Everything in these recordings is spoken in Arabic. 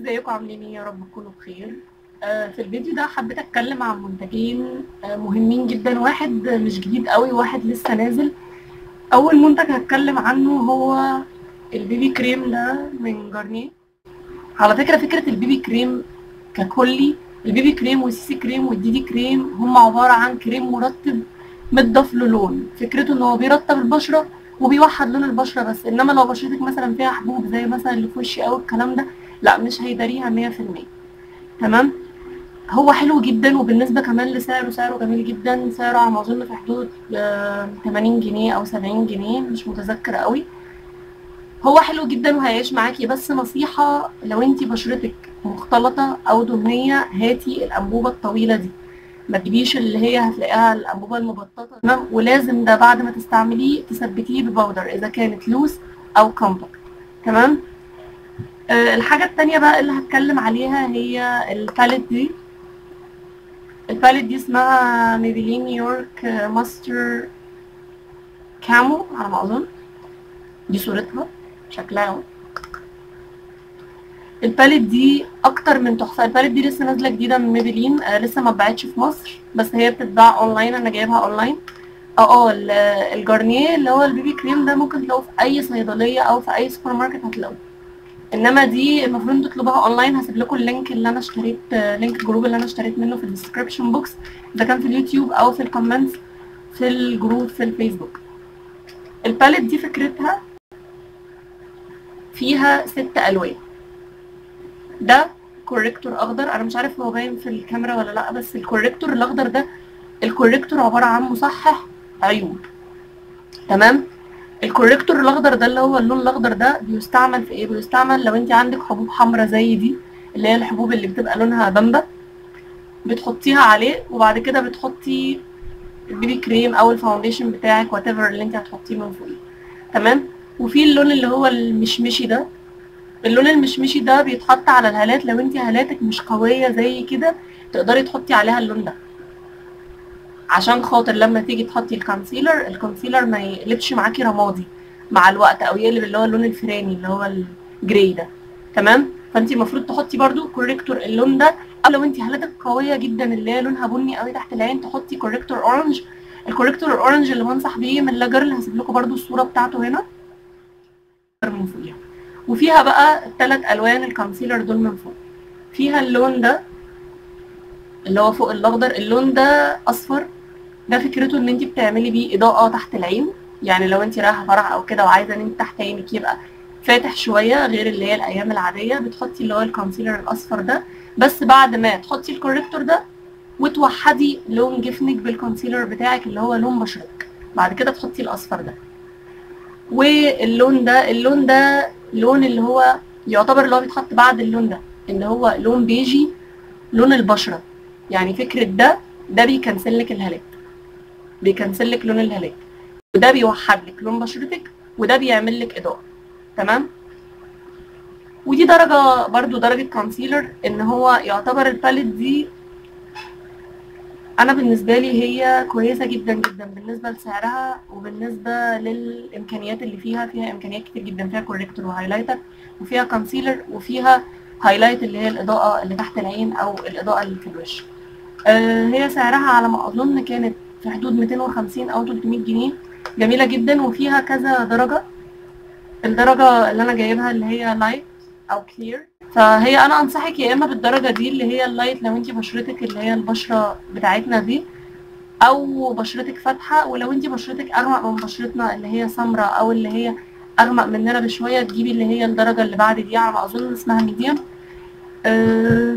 ازيكم؟ عاملين إيه؟ يا رب تكونوا بخير. آه، في الفيديو ده حبيت اتكلم عن منتجين آه، مهمين جدا. واحد مش جديد قوي واحد لسه نازل. أول منتج هتكلم عنه هو ال BB cream ده من Garnier. على فكرة فكرة البيبي كريم ككلي البيبي كريم والسيسي كريم والديدي كريم هم عبارة عن كريم مرطب متضاف له لون. فكرته إن هو بيرطب البشرة وبيوحد لون البشرة بس. إنما لو بشرتك مثلا فيها حبوب زي مثلا اللي في وشي أو الكلام ده لا مش هيداريها مية في المية. تمام؟ هو حلو جدا وبالنسبة كمان لسعره سعره جميل جدا. سعره على ما أظن في حدود آه، 80 جنيه أو 70 جنيه مش متذكرة قوي. هو حلو جدا وهيعيش معاكي. بس نصيحة لو أنتي بشرتك مختلطة أو دهنية هاتي الأنبوبة الطويلة دي. ما تجيبيش اللي هي هتلاقيها الأنبوبة المبططة تمام ولازم ده بعد ما تستعمليه تثبتيه ببودر إذا كانت لوز أو compact تمام؟ الحاجة التانية بقى اللي هتكلم عليها هي ال palette دي ال palette دي اسمها Maybelline New York آه، Master Camo على ما أظن. دي صورتها. شكلها أهو. ال palette دي أكتر من تحفة. ال palette دي لسه نازلة جديدة من Maybelline آه لسه ما اتباعتش في مصر بس هي بتتباع اونلاين أنا جايبها اونلاين آه آه ال- ال Garnier اللي هو ال BB cream ده ممكن تلاقوه في أي صيدلية أو في أي سوبر ماركت هتلاقوه. انما دي المفروض تطلبوها اونلاين هسيب لكم ال link اللي أنا اشتريت link ال group اللي أنا اشتريت منه في ال description box. ده كان في اليوتيوب أو في ال comments في ال group في الفيسبوك. ال palette دي فكرتها فيها ست ألوان. ده corrector أخضر. أنا مش عارف هو باين في الكاميرا ولا لأ بس ال corrector الأخضر ده ال corrector عبارة عن مصحح عيوب تمام؟ ال corrector الأخضر ده اللي هو اللون الأخضر ده بيستعمل في إيه؟ بيستعمل لو انت عندك حبوب حمراء زي دي اللي هي الحبوب اللي بتبقى لونها بامبا بتحطيها عليه وبعد كده بتحطي ال BB cream أو ال foundation بتاعك وات اللي انت هتحطيه من فوقيه. تمام؟ وفي اللون اللي هو المشمشي ده اللون المشمشي ده بيتحط على الهالات لو انت هالاتك مش قوية زي كده تقدري تحطي عليها اللون ده. عشان خاطر لما تيجي تحطي ال concealer ال concealer ما يقلبش معاكي رمادي مع الوقت أو يقلب اللي هو اللون الفيراني اللي هو ال gray ده. تمام؟ فانت المفروض تحطي برضو corrector اللون ده. أو لو انت هالاتك قوية جدا اللي هي لونها بني قوي تحت العين تحطي corrector orange ال corrector ال orange اللي بنصح بيه من L.A. Girl اللي هسيب لكم برضو الصورة بتاعته هنا. من فوقيها. وفيها بقى الثلاث ألوان ال concealer دول من فوق. فيها اللون ده اللي هو فوق الأخضر. اللون ده أصفر. ده فكرته ان انت بتعملي بيه إضاءة تحت العين. يعني لو انت رايحة فرح أو كده وعايزة إن انت تحت عينك يبقى فاتح شوية غير اللي هي الأيام العادية بتحطي اللي هو ال concealer الأصفر ده. بس بعد ما تحطي ال corrector ده وتوحدي لون جفنك بال concealer بتاعك اللي هو لون بشرتك. بعد كده تحطي الأصفر ده. واللون ده اللون ده لون اللي هو يعتبر اللي هو بيتحط بعد اللون ده اللي هو لون بيجي لون البشرة. يعني فكرة ده ده بي cancel لك الهالات بي cancel لك لون الهالات وده بيوحد لك لون بشرتك وده بيعمل لك إضاءة. تمام؟ ودي درجة برضو درجة concealer إن هو يعتبر ال palette دي أنا بالنسبة لي هي كويسة جدا جدا بالنسبة لسعرها وبالنسبة للإمكانيات اللي فيها فيها إمكانيات كتير جدا فيها corrector و highlighter وفيها concealer وفيها highlight اللي هي الإضاءة اللي تحت العين أو الإضاءة اللي في الوش. آه هي سعرها على ما أظن كانت في حدود 250 أو 300 جنيه. جميلة جدا وفيها كذا درجة. الدرجة اللي أنا جايبها اللي هي light أو clair فهي أنا أنصحك يا إما بالدرجة دي اللي هي ال light لو انت بشرتك اللي هي البشرة بتاعتنا دي أو بشرتك فاتحة ولو انت بشرتك اغمق من بشرتنا اللي هي سمراء أو اللي هي اغمق مننا بشوية تجيبي اللي هي الدرجة اللي بعد دي على ما أظن اسمها medium أه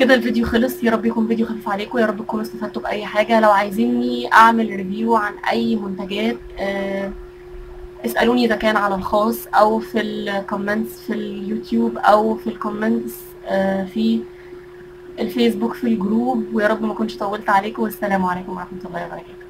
كده الفيديو خلص. يا رب يكون فيديو خفيف عليكم. يا رب تكونوا استفدتوا بأي حاجة. لو عايزيني أعمل review عن أي منتجات أه اسألوني إذا كان على الخاص أو في ال comments في اليوتيوب أو في ال comments آه، في الفيسبوك في ال group. ويا رب ما كنتش طولت عليكم. والسلام عليكم ورحمة الله وبركاته.